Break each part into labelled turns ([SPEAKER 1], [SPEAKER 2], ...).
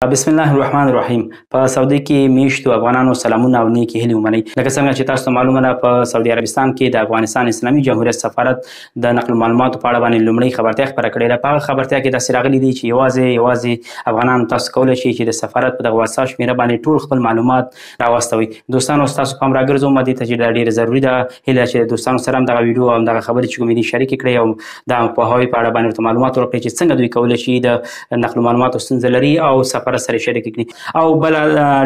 [SPEAKER 1] بسم الله الرحمن الرحیم په سعودي کې میشتو افغانانو سلامونه او نیکی هیلې ومنئ لکه څنګه چې تاسو ته معلومه ده په سعودي عربستان کې د افغانستان اسلامي جمهوریت سفارت د نقل معلوماتو په اړه باندې لومړی خبرتیا خبره کړې ده په هغه خبرتیا کې داسې راغلي دي چې یوازې یوازې افغانان تاسو کولی شئ چې د سفارت په دغه واتساپ شمېره باندې ټول خپل معلومات راوستوي دوستانو تاسو پام راګرځوم دې ته چې دا ډیر ضروری ده هله چې دوستانو سره هم دغه ویډیو او دغه خبرې چې کومې دي شریک کړئ او دا په هوی په اړه باندې معلومات ورکړئ چې څنګه دوی کولای شي د نقل معلوماتو ستونزه لري او سفر سره شریک کړي او بل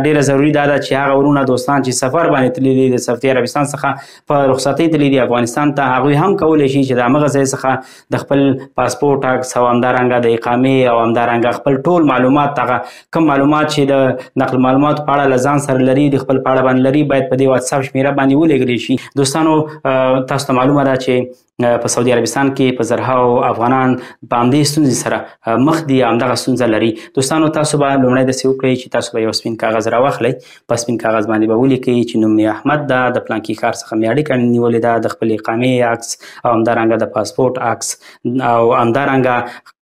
[SPEAKER 1] ډیره ضروری ده چې هغه ورونه دوستان چې سفر باندې تللي دي د سعودي عربستان څخه په رخصتۍ تللي دي افغانستان ته هغه هم کولای شي چې د هغه ځای څخه د خپل پاسپورت عکس او همدارنګه د اقامې او همدارنګه خپل ټول معلومات هغه کوم معلومات چې د نقل معلومات په اړه لزان سره لري د خپل پاړه باندې لري باید په دې واتس اپ شمیره باندې ولېږل شي دوستانو تاسو ته معلومه ده چې په سعودي عربستان کې په زرهاو افغانان په همدې ستونزې سره مخ دي همدغه ستونزه لري دوستانو تاسو به لومړی داسې وکړئ چې تاسو به یو سپین کاغذ راواخلئ په سپین کاغذ باندې به ولیکئ چې نوم مې احمد ده د پلانکي ښار څخه مې اړیکه نیولې ده د خپلې اقامې عکس او همدارنګه د پاسپورټ عکس او همدارنګه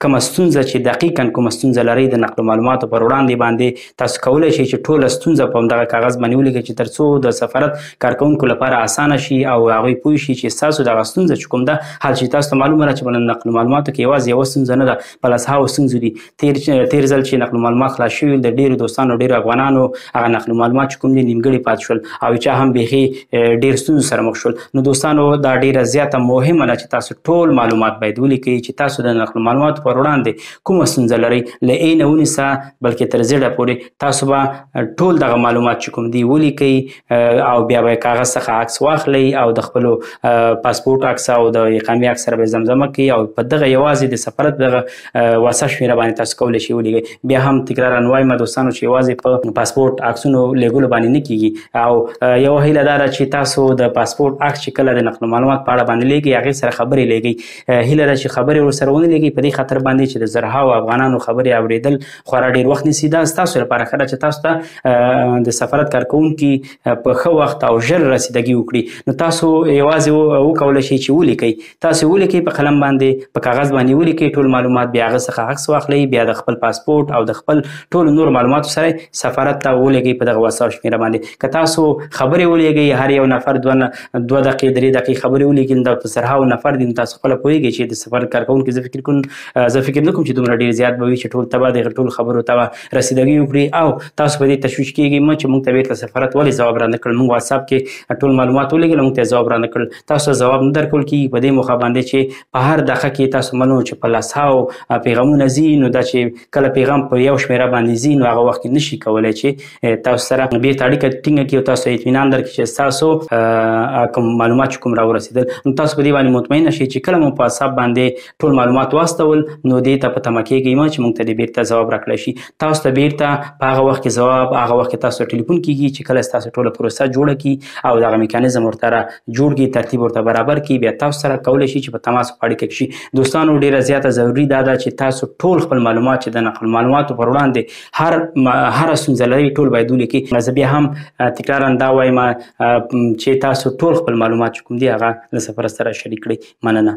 [SPEAKER 1] کومه ستونزه چې دقیقا کومه ستونزه لرئ د نقل معلوماتو پر وړاندې باندې تاسو کولی شئ چې ټوله ستونزه په همدغه کاغذ باندې ولیکئ چې ترڅو د سفارت کارکوونکو لپاره اسانه شي او هغوی پوه شي چې ستاسو دغه ستونزه چې کوم ده حل شي تاسو ته معلومه ده چې په نقل معلوماتو کې یوازې یوه ستونزه نه ده بلس هغه ستونزې دي تیر تیر ځل چې نقل معلومات خلاص شوي د ډیرو دوستانو ډیرو افغانانو هغه نقل معلومات چې کوم دي نیمګړي پات شول او چا هم بیخي ډیر ستونزو سره مخ شول نو دوستانو دا ډیره زیاته مهمه ده چې تاسو ټول معلومات باید ولیکئ چې تاسو د نقل معلومات پر وړاندې کومه ستونزه لرئ له ای نه ونیسه بلکې تر زیډه پورې تاسو به ټول دغه معلومات چې کوم دي ولیکئ او بیا به کاغذ څخه عکس واخلئ او د خپل پاسپورت عکس او د اقامي عکس سره به زمزمه کوي او په دغه یوازې د سفارت دغه واسه شمیره باندې تاسو کولی شئ ولیږئ بیا هم تکرارا وایم دوستانو چې یوازې په پاسپورت عکسونو لیږلو باندې نه کیږي او یو هیله دار چې تاسو د پاسپورت عکس چې کله د نقل معلومات په اړه باندې لیږي هغه سره خبرې لیږي هیله ده چې خبرې ورسره ونه لیږي په دې خاطر باندې چې د زرهاو افغانانو خبرې اوریدل خورا ډیر وخت نیسي دا ستاسو لپاره ښه ده چې تاسو ته د سفارت کارکونکي په ښه وخت او ژر رسیدګي وکړي نو تاسو یوازې وکولی شئ چې ولیکئ تاسو ولیکئ په قلم باندې په کاغذ باندې ولیکئ ټول معلومات بیا هغه څخه عکس واخلئ بیا د خپل پاسپورت او د خپل ټول نور معلوماتو سره سفارت ته ولېږئ په دغه واتساپ شمیره باندې که تاسو خبرې ولېږئ هر یو نفر دوه دوه دقیقې درې دقیقې خبرې ولېږي نو دا په سرهاو نفر دي نو تاسو خپله پوهېږئ چې د سفارت کارکونکي زه فکر کوم زه فکر نکوم چې دومره ډیر زیات به وي چې ټول تبا دغه ټول خبرو ته رسیدګي وکړي او تاسو په دې تشویش کیږئ مه چې موږ ته بیرته سفارت ولې ځواب را نه کړ موږ واتساپ کې ټول معلومات ولېږل موږ ته ځواب را نه کړ تاسو ځواب نه درکول کیږي په دې موخه باندې چې په هر دغه کې تاسو منو چې په لاساو پیغامونه ځي نو دا چې کله پیغام په یو شمیره باندې ځي نو هغه وخت نشي کولای چې تاسو سره بیرته اړیکه ټینګه کړي او تاسو اطمینان درکړي چې تاسو کوم معلومات کوم را ورسېدل نو تاسو په دې باندې مطمئن شئ چې کله مو په حساب باندې ټول معلومات واستول نو دې ته په تمه کېږئ مه چې موږ ته دې بیرته ځواب راکړی شي تاسو ته بیرته په هغه وخت کې ځواب هغه وخت کې تاسو ته ټلیفون کېږي چې کله ستاسو ټوله پروسه جوړه کړي او دغه میکانیزم ورته را جوړ کړي ترتیب ورته برابر کړي بیا تاسو سره کولی شي چې په تماس په اړیکه کې شي دوستانو ډېره زیاته ضروري دا ده چې تاسو ټول خپل معلومات چې د نقل معلوماتو پر وړاندې هر هر ستونزه لري ټول باید ولیکي زه بیا هم تکرارا دا وایم چې تاسو ټول خپل معلومات چې کوم دي هغه له سفر سره شریک کړئ مننه